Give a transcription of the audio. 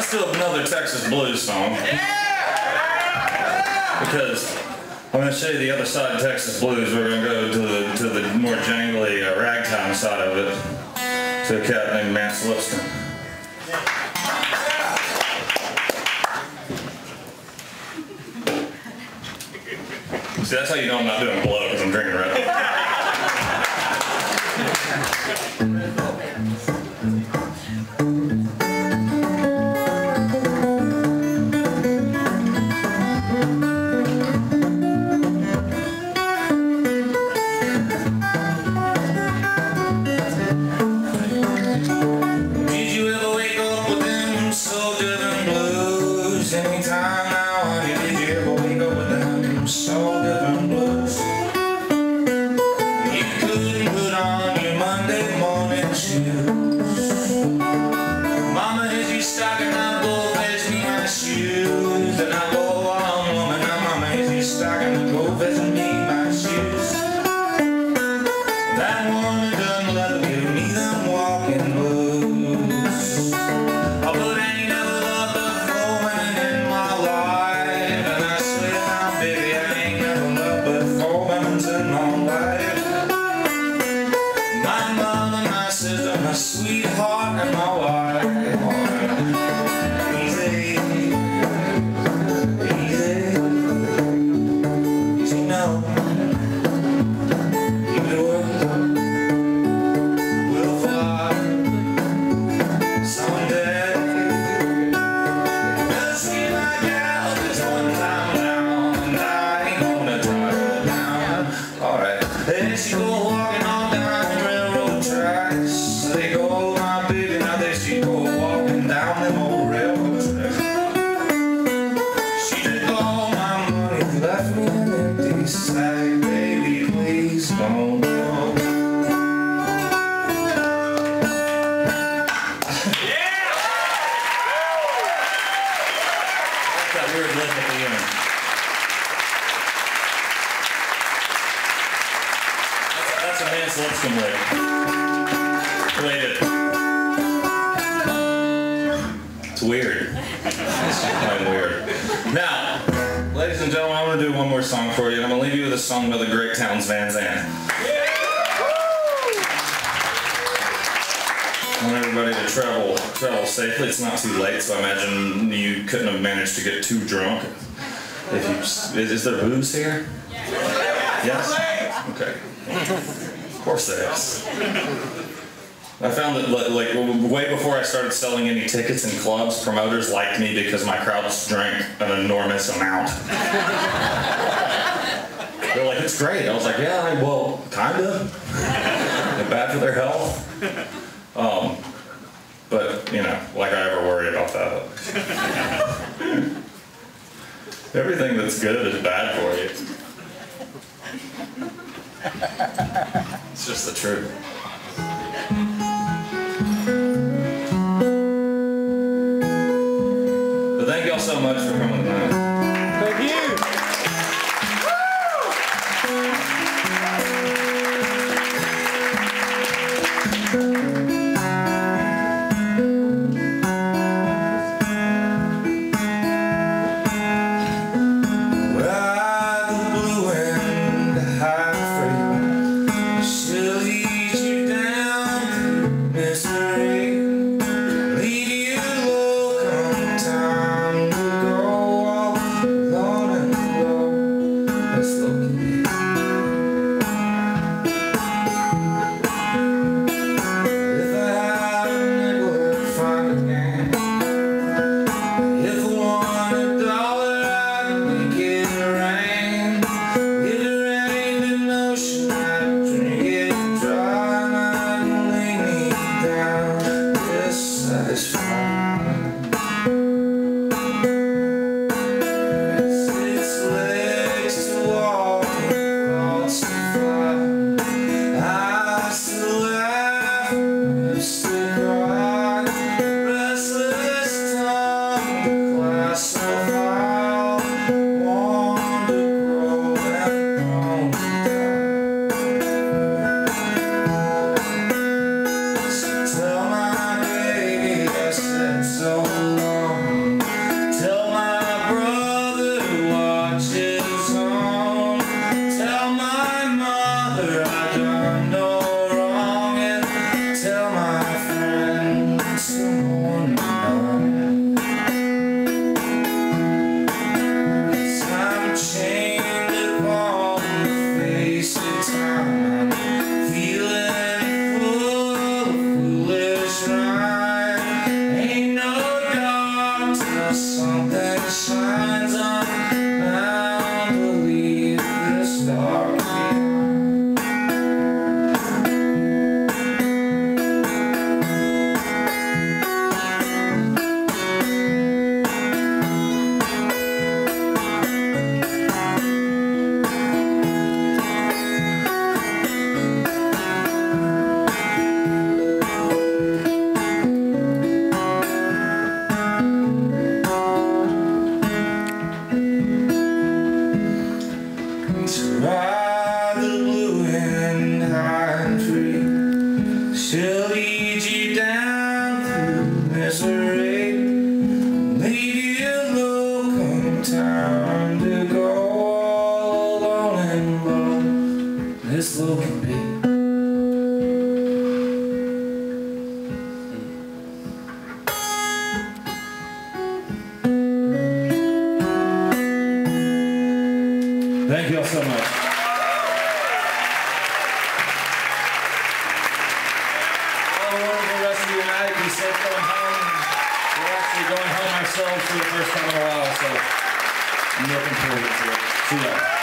let's do another Texas blues song. Because I'm going to show you the other side of Texas blues. We're going to go to the to the more jangly uh, ragtime side of it. To a cat named Mance Lipscomb. See, that's how you know I'm not doing blow because I'm drinking red. Anytime sweetheart, and my wife. That weird lick at the end. That's, a Mance Lipscomb lick. It. It's weird. It's just kind of weird. Now, ladies and gentlemen, going to do one more song for you, and I'm going to leave you with a song by the great Townes Van Zandt. I want everybody to travel travel safely. It's not too late, so I imagine you couldn't have managed to get too drunk. If you, is, is there booze here? Yes. Okay. Of course there is. I found that li- like way before I started selling any tickets in clubs, promoters liked me because my crowds drank an enormous amount. They're like, it's great. I was like, yeah, I- well, kinda. Bad for their health. Um, but you know, like I ever worry about that. Everything that's good is bad for you. It's just the truth. So much for coming tonight. shines on going home. We're actually going home ourselves for the first time in a while, so I'm looking forward to it. See ya.